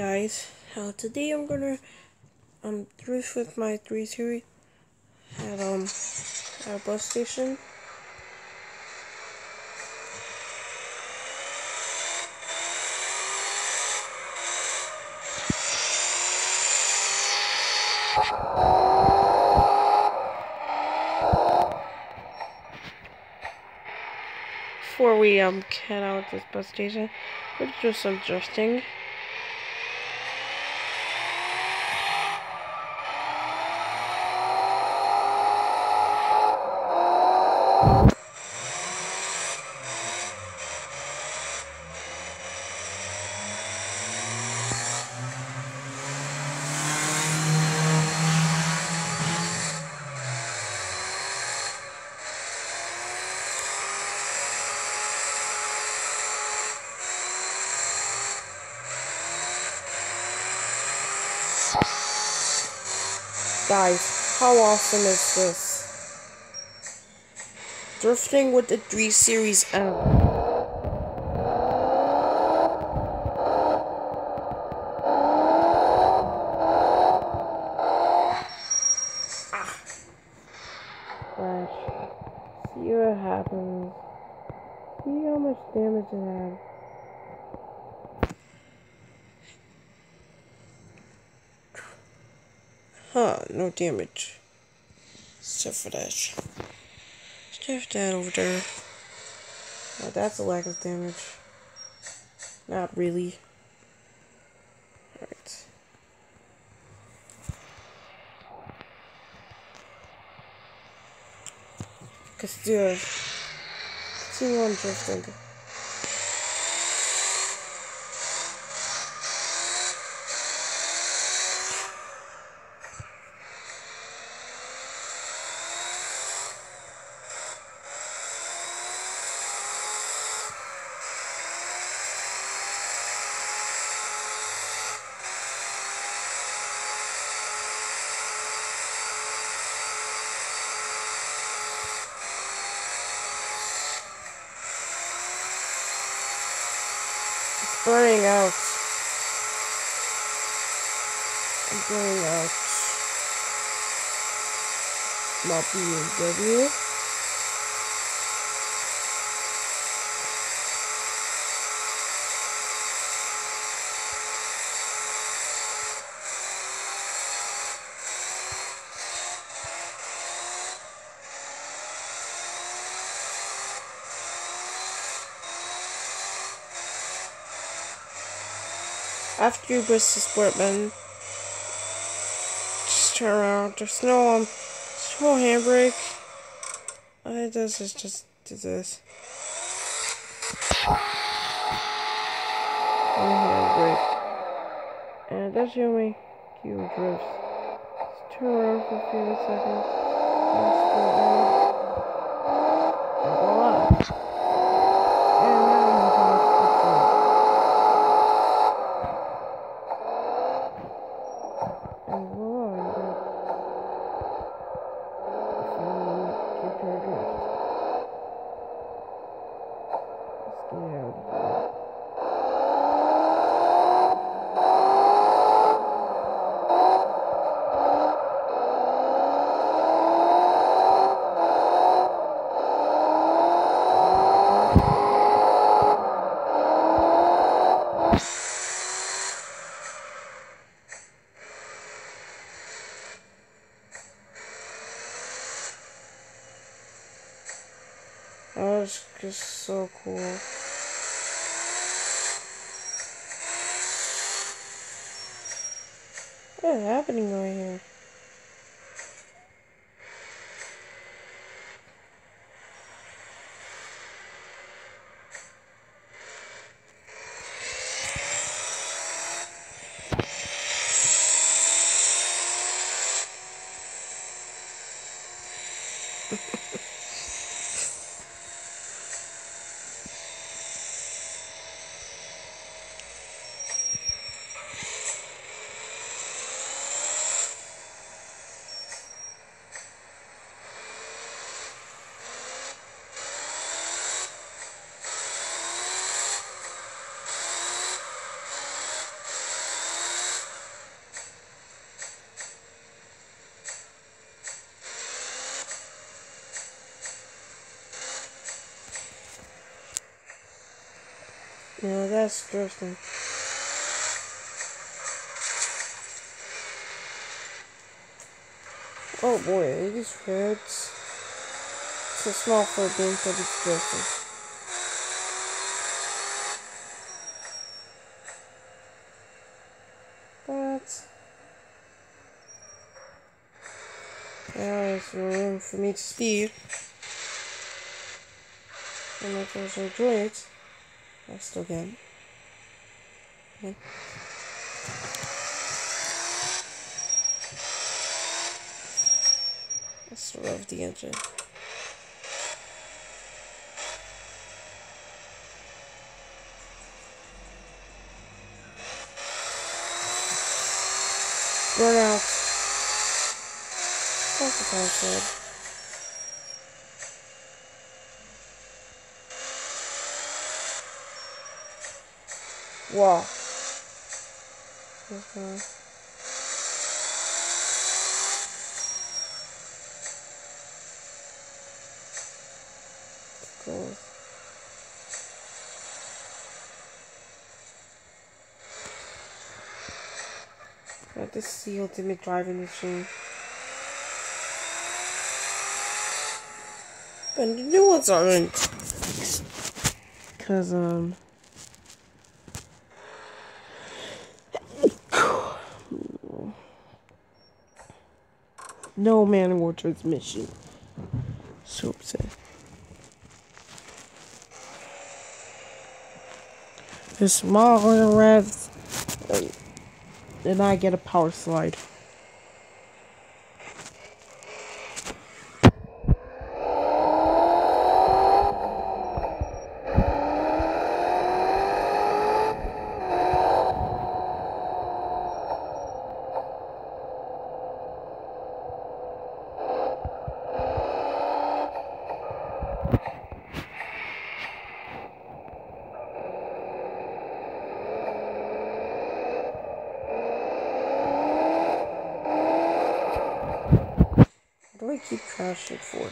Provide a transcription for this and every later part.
guys, uh, today I'm gonna um drift with my 3 Series at um at a bus station. Before we um get out this bus station, we'll do some. Guys, how awesome is this? Drifting with the 3 Series M. Ah. Crash. See what happens. See how much damage it had. Huh, no damage. Except for that. For that over there. Oh, that's a lack of damage. Not really. Alright. Do it. See one drifting. Burning out. I'm burning out. My BMW. After you press the button, just turn around. There's no um, no handbrake. All it does is just do this. Handbrake, and it does show me you drifts. Just turn around for a few seconds. And sport mode. And voila. And now you can switch it. And voila, you got finally get your drift. Let's That was just so cool. What is happening right here? No, that's drifting. Oh boy, these hurts. It's a small for being but it's drifting. But there is room for me to speed. And I can enjoy it. I still can. Okay. Let's rev the engine. Burnout. That's what I Wow. Okay. But this is the ultimate driving machine. But the new ones aren't. Cause um no manual transmission. So upset. The smaller revs, then um, I get a power slide. What do I keep crashing for?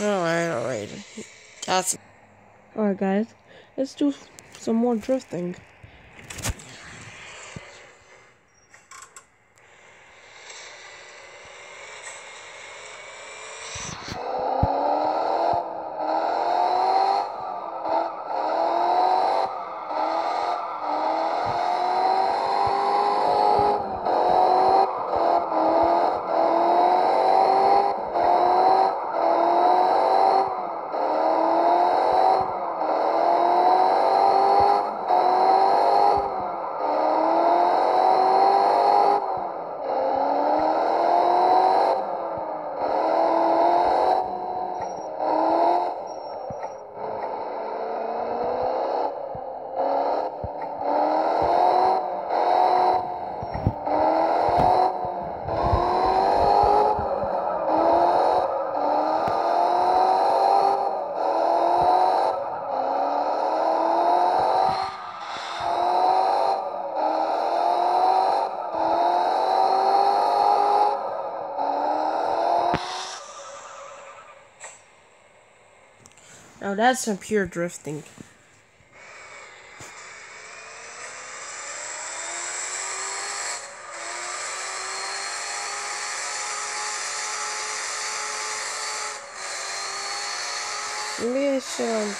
Oh, alright, alright. That's Alright guys, let's do some more drifting. Now that's some pure drifting. Maybe I should um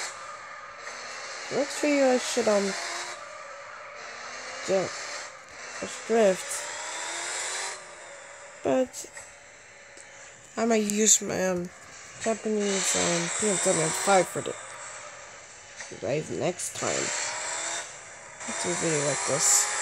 video I should um just drift. But I might use my um Japanese um, BMW 5 for the drive next time. Let's do a video like this.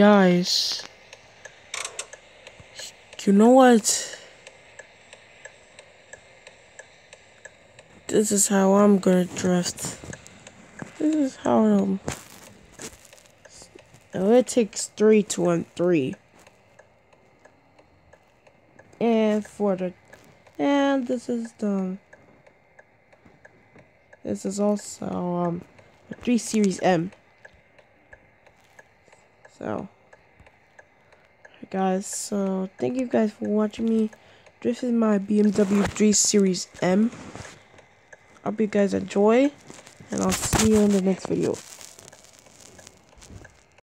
Guys, you know what? This is how I'm gonna drift. this is how um it takes three to win three. And for the and this is the this is also um a three series M. So guys, so thank you guys for watching me. This is my BMW 3 Series M. I hope you guys enjoy, and I'll see you in the next video.